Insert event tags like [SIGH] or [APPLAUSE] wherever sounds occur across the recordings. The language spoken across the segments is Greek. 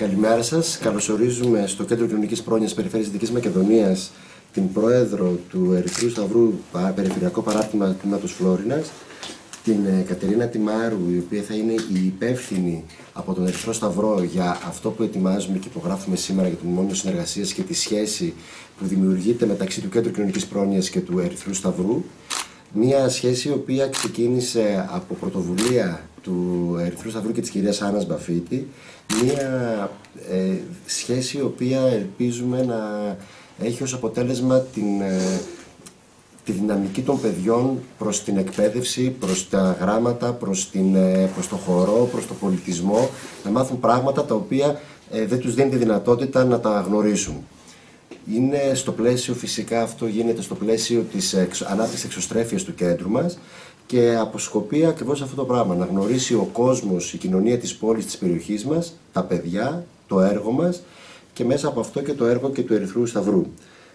Καλημέρα σας. Καλωσορίζουμε στο Κέντρο Κοινωνικής Πρόνοιας Περιφέρειας Δυτικής Μακεδονίας την πρόεδρο του Ερυθρού Σταυρού Περιφερειακό Παράρτημα Τμήματος Φλόρινας, την ε, Κατερίνα Τιμάρου, η οποία θα είναι η υπεύθυνη από τον Ερυθρό Σταυρό για αυτό που ετοιμάζουμε και υπογράφουμε σήμερα για το Μνημόνιο Συνεργασίας και τη σχέση που δημιουργείται μεταξύ του Κέντρου Κοινωνικής Πρόνοιας και του Ερυθρού Σταυρού. Μία σχέση η οποία ξεκίνησε από πρωτοβουλία του Ερυθρού Σταυρού και της κυρίας Άννας Μπαφίτη. Μία ε, σχέση η οποία ελπίζουμε να έχει ως αποτέλεσμα την, ε, τη δυναμική των παιδιών προς την εκπαίδευση, προς τα γράμματα, προς, την, ε, προς το χορό, προς το πολιτισμό, να μάθουν πράγματα τα οποία δεν τους δίνει τη δυνατότητα να τα γνωρίσουν. Είναι στο πλαίσιο, φυσικά αυτό γίνεται στο πλαίσιο της ανάπτυξης εξωστρέφειας του κέντρου μας και αποσκοπεί ακριβώς αυτό το πράγμα. Να γνωρίσει ο κόσμος, η κοινωνία της πόλης, της περιοχής μας, τα παιδιά, το έργο μας και μέσα από αυτό και το έργο και του Ερυθρού Σταυρού.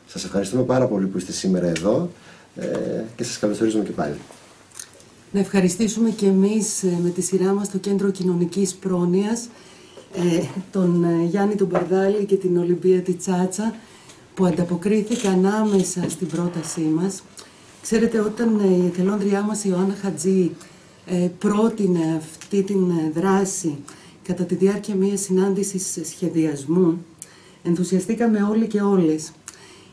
Σας ευχαριστούμε πάρα πολύ που είστε σήμερα εδώ ε, και σας καλωσορίζουμε και πάλι. Να ευχαριστήσουμε και εμείς ε, με τη σειρά μας το Κέντρο Κοινωνικής Πρόνοιας, ε, τον Γιάννη τον Μπαρδάλη και την Ολυμπία Τσάτσα που ανταποκρίθηκαν άμεσα στην πρότασή μας Ξέρετε, όταν ε, η εθελόντριά μας η Ιωάννα Χατζή ε, πρότεινε αυτή την ε, δράση κατά τη διάρκεια μιας συνάντησης σχεδιασμού, ενθουσιαστήκαμε όλοι και όλες.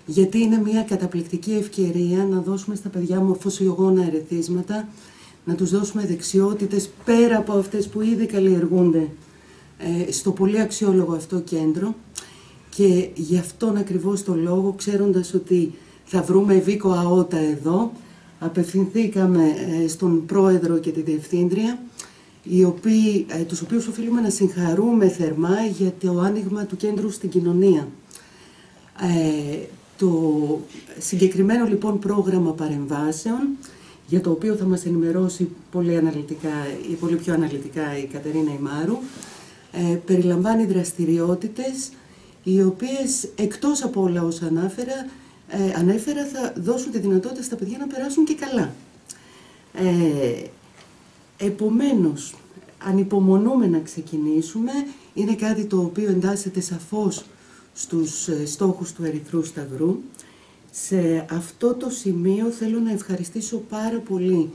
Γιατί είναι μια καταπληκτική ευκαιρία να δώσουμε στα παιδιά μου αφοσιογόνα ερεθίσματα, να τους δώσουμε δεξιότητες πέρα από αυτές που ήδη καλλιεργούνται στο πολύ αξιόλογο αυτό κέντρο και γι' αυτόν ακριβώς το λόγο, ξέροντας ότι θα βρούμε Βίκο Αότα εδώ. Απευθυνθήκαμε ε, στον πρόεδρο και τη διευθύντρια, οι οποίοι, ε, τους οποίους οφείλουμε να συγχαρούμε θερμά για το άνοιγμα του κέντρου στην κοινωνία. Ε, το συγκεκριμένο λοιπόν πρόγραμμα παρεμβάσεων, για το οποίο θα μας ενημερώσει πολύ, αναλυτικά, ή πολύ πιο αναλυτικά η Κατερίνα Ιμάρου, ε, περιλαμβάνει δραστηριότητες οι οποίες εκτός από όλα όσα ανάφερα ε, ανέφερα θα δώσουν τη δυνατότητα στα παιδιά να περάσουν και καλά. Ε, επομένως, ανυπομονούμε να ξεκινήσουμε. Είναι κάτι το οποίο εντάσσεται σαφώς στους ε, στόχους του Ερυθρού Σταυρού. Σε αυτό το σημείο θέλω να ευχαριστήσω πάρα πολύ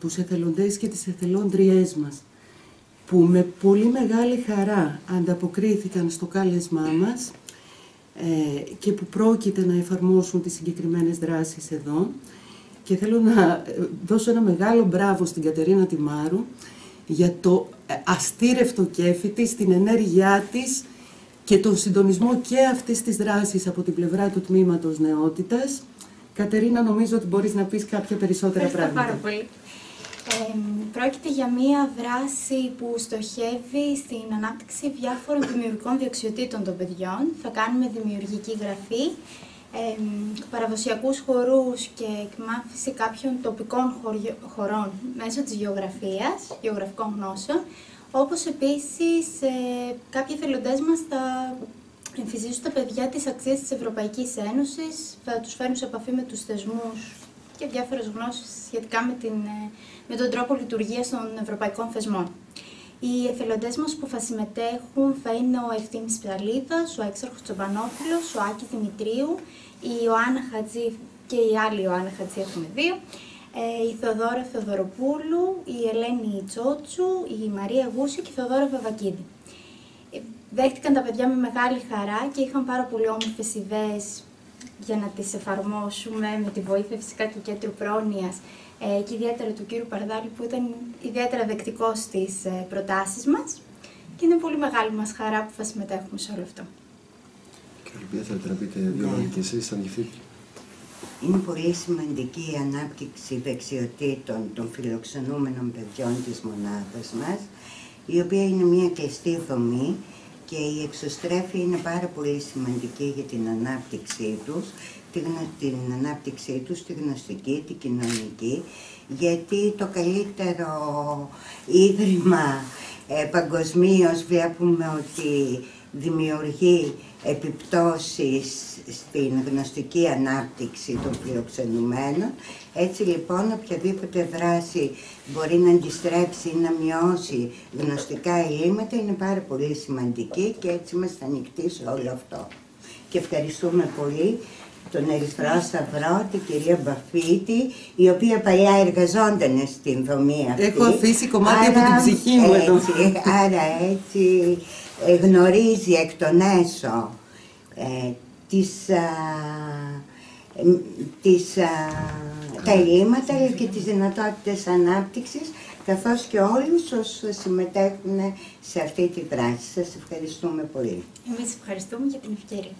τους εθελοντές και τις εθελόντριές μας που με πολύ μεγάλη χαρά ανταποκρίθηκαν στο κάλεσμά μας ε, και που πρόκειται να εφαρμόσουν τις συγκεκριμένες δράσεις εδώ. Και θέλω να ε, δώσω ένα μεγάλο μπράβο στην Κατερίνα Τιμάρου για το ε, αστήρευτο κέφι της, την ενέργειά της και τον συντονισμό και αυτής της δράσης από την πλευρά του Τμήματος Νεότητας. Κατερίνα, νομίζω ότι μπορείς να πεις κάποια περισσότερα Ευχαριστώ πράγματα. πάρα πολύ πρόκειται για μία δράση που στοχεύει στην ανάπτυξη διάφορων δημιουργικών δεξιοτήτων των παιδιών. Θα κάνουμε δημιουργική γραφή, ε, παραδοσιακούς χορούς και εκμάθηση κάποιων τοπικών χωρών μέσω της γεωγραφίας, γεωγραφικών γνώσεων, όπως επίσης ε, κάποιοι εθελοντές μας θα εμφυσίζουν τα παιδιά τις αξίες της Ευρωπαϊκής Ένωσης, θα τους φέρουν σε επαφή με τους θεσμούς και διάφορες γνώσεις σχετικά με, την, ε, με τον τρόπο λειτουργίας των ευρωπαϊκών θεσμών. Οι εθελοντές μας που θα συμμετέχουν θα είναι ο Ευθύμης Πιταλίδας, ο Έξαρχος Τσομπανόπουλος, ο Άκης Δημητρίου, η Ιωάννα Χατζή και η άλλη Ιωάννα Χατζή έχουμε δύο, ε, η Θεοδόρα Θεοδωροπούλου, η Ελένη Τσότσου, η Μαρία Γούση και η Θεοδόρα Βαβακίδη. Ε, δέχτηκαν τα παιδιά με μεγάλη χαρά και είχαν πάρα πολύ όμορφες ιδέες για να τις εφαρμόσουμε με τη βοήθεια φυσικά του κέντρου πρόνοιας ε, και ιδιαίτερα του κύριου Παρδάλη που ήταν ιδιαίτερα δεκτικός στις ε, προτάσεις μας και είναι πολύ μεγάλη μας χαρά που θα συμμετέχουμε σε όλο αυτό. Κύριε Λυπία, θέλετε να πείτε δύο ναι. λόγια και εσείς σαν Είναι πολύ σημαντική η ανάπτυξη δεξιοτήτων των φιλοξενούμενων παιδιών της μονάδας μας, η οποία είναι μια κλειστή δομή και η εξωστρέφεια είναι πάρα πολύ σημαντική για την ανάπτυξή τους, την, ανάπτυξή τους, τη γνωστική, τη κοινωνική, γιατί το καλύτερο [LAUGHS] ίδρυμα ε, παγκοσμίως βλέπουμε ότι δημιουργεί επιπτώσεις στην γνωστική ανάπτυξη των φιλοξενουμένων. Έτσι λοιπόν οποιαδήποτε δράση μπορεί να αντιστρέψει ή να μειώσει γνωστικά ελλείμματα είναι πάρα πολύ σημαντική και έτσι είμαστε ανοιχτοί σε όλο αυτό. Και ευχαριστούμε πολύ τον Ερυθρό Σταυρό, την κυρία Μπαφίτη, η οποία παλιά εργαζόταν στην δομή αυτή. Έχω αφήσει κομμάτι από την ψυχή μου έτσι, εδώ. Άρα έτσι ε, γνωρίζει εκ των έσω ε, τις, α, ε, τις, α, τα ελλείμματα αλλά και τις δυνατότητες ανάπτυξης καθώς και όλους όσους συμμετέχουν σε αυτή τη δράση. Σας ευχαριστούμε πολύ. Εμείς ευχαριστούμε για την ευκαιρία.